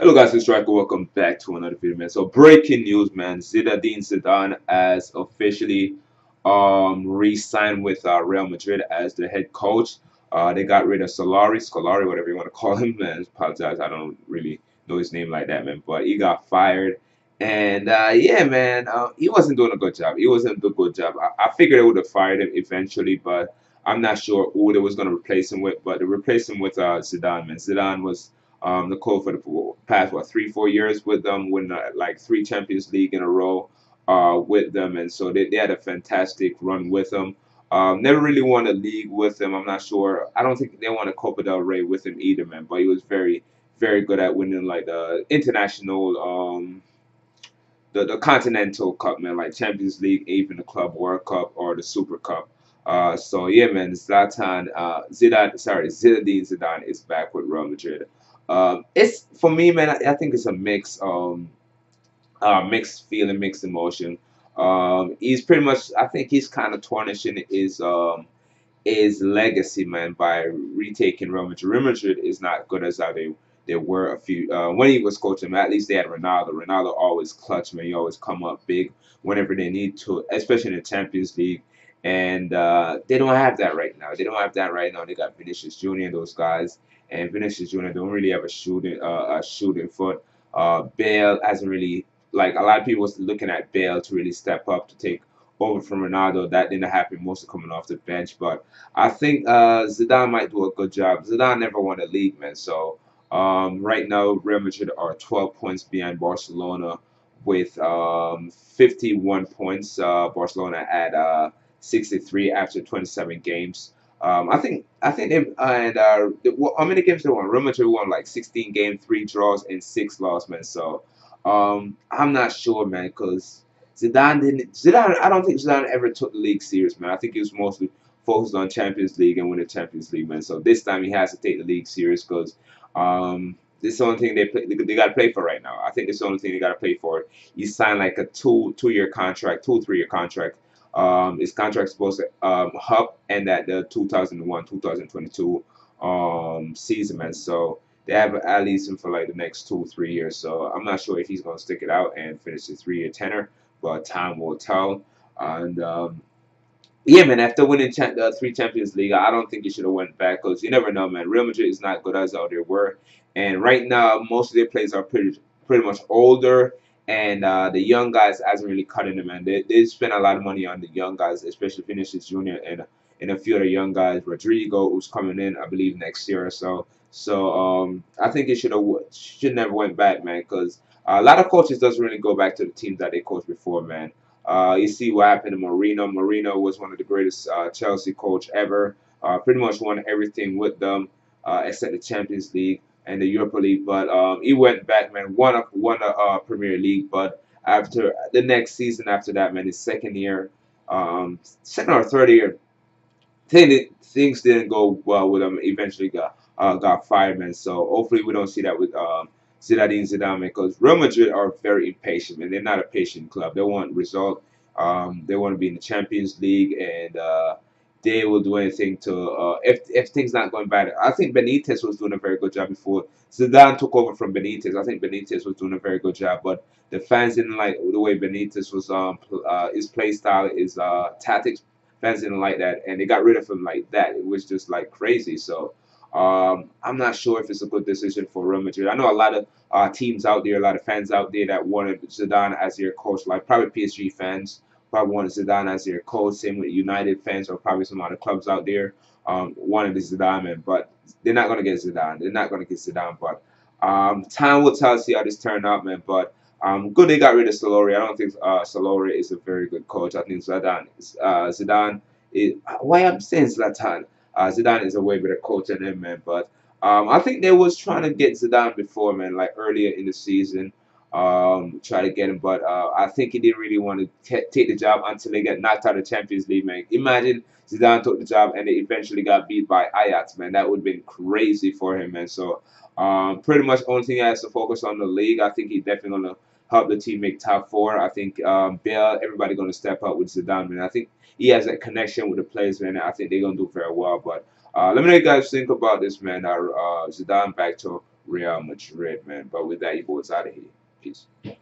Hello guys, it's Striker. Welcome back to another video, man. So breaking news, man. Zinedine Zidane has officially um, re-signed with uh, Real Madrid as the head coach. Uh, they got rid of Solari, Scolari, whatever you want to call him, man. Apologize, I don't really know his name like that, man. But he got fired. And uh, yeah, man, uh, he wasn't doing a good job. He wasn't doing a good job. I, I figured they would have fired him eventually, but I'm not sure who they was going to replace him with. But they replaced him with uh, Zidane, man. Zidane was um, the coach for the past what three four years with them, winning uh, like three Champions League in a row uh, with them, and so they, they had a fantastic run with them. Um, never really won a league with him. I'm not sure. I don't think they won a Copa del Rey with him either, man. But he was very, very good at winning like the international, um, the the Continental Cup, man, like Champions League, even the Club World Cup or the Super Cup. Uh, so yeah, man, Zlatan, uh, Zidane, sorry, Zinedine Zidane is back with Real Madrid. Um, it's for me, man. I, I, think it's a mix, um, uh, mixed feeling, mixed emotion. Um, he's pretty much. I think he's kind of tarnishing his um, his legacy, man, by retaking Real Madrid. Real Madrid is not good as how they they were a few uh, when he was coaching. At least they had Ronaldo. Ronaldo always clutch, man. He always come up big whenever they need to, especially in the Champions League. And uh, they don't have that right now. They don't have that right now. They got Vinicius Jr. and those guys and Vinicius Jr. don't really have a shooting uh, a shooting foot. Uh, Bale hasn't really like a lot of people was looking at Bale to really step up to take over from Ronaldo. That didn't happen, mostly coming off the bench. But I think uh, Zidane might do a good job. Zidane never won a league, man. So um, right now, Real Madrid are 12 points behind Barcelona with um, 51 points. Uh, Barcelona at uh, 63 after 27 games. Um, I think I think they, and uh, how many games they won? Real Madrid won like 16 game, three draws, and six losses, man. So um, I'm not sure, man, because Zidane didn't. Zidane, I don't think Zidane ever took the league serious, man. I think he was mostly focused on Champions League and win the Champions League, man. So this time he has to take the league serious because um, this is the only thing they play, they, got to play for right now. I think it's the only thing they got to play for. He signed like a two two year contract, two three year contract um, his contract supposed to um, up and at the 2001-2022 um, season, man. So they have at least him for like the next two, three years. So I'm not sure if he's going to stick it out and finish his three-year tenor, but time will tell. And um, yeah, man, after winning cha the three Champions League, I don't think he should have went back because you never know, man. Real Madrid is not good as all they were, and right now most of their players are pretty pretty much older and uh, the young guys hasn't really cut in them, man. They, they spend a lot of money on the young guys, especially Vinicius Jr. and and a few of the young guys. Rodrygo, who's coming in, I believe, next year or so. So um, I think it should have should never went back, man, because a lot of coaches doesn't really go back to the teams that they coached before, man. Uh, you see what happened to Mourinho. Mourinho was one of the greatest uh, Chelsea coach ever. Uh, pretty much won everything with them uh, except the Champions League and the Europa League. But um, he went back, man, won a won a uh, Premier League. But after the next season after that, man, his second year, um, second or third year, things didn't go well with him. Eventually got uh, got fired, man. So hopefully we don't see that with um, Zinedine Zidane, because Real Madrid are very impatient, man. They're not a patient club. They want result. Um, they want to be in the Champions League and. Uh, they will do anything to uh, if if things not going bad. I think Benitez was doing a very good job before Zidane took over from Benitez. I think Benitez was doing a very good job, but the fans didn't like the way Benitez was um uh, his play style, his uh tactics. Fans didn't like that, and they got rid of him like that. It was just like crazy. So. Um, I'm not sure if it's a good decision for Real Madrid. I know a lot of uh, teams out there, a lot of fans out there that wanted Zidane as their coach, like probably PSG fans probably wanted Zidane as their coach. Same with United fans or probably some other clubs out there um, wanted Zidane, man. But they're not going to get Zidane. They're not going to get Zidane. But um, time will tell see how this turned out, man. But um, good they got rid of Solari. I don't think uh, Solari is a very good coach. I think Zidane, uh, Zidane is, why I'm saying Zlatan, uh, Zidane is a way better coach than him, man. But um, I think they was trying to get Zidane before, man, like earlier in the season um, try to get him. But uh, I think he didn't really want to take the job until they get knocked out of Champions League, man. Imagine Zidane took the job and they eventually got beat by Ajax, man. That would have been crazy for him, man. So um, pretty much only thing he has to focus on the league. I think he's definitely going to help the team make top four. I think um, Bale, everybody going to step up with Zidane, man. I think he has that connection with the players, man. I think they're going to do very well. But uh, let me know you guys think about this, man. Uh, Zidane back to Real Madrid, man. But with that, he goes out of here activities.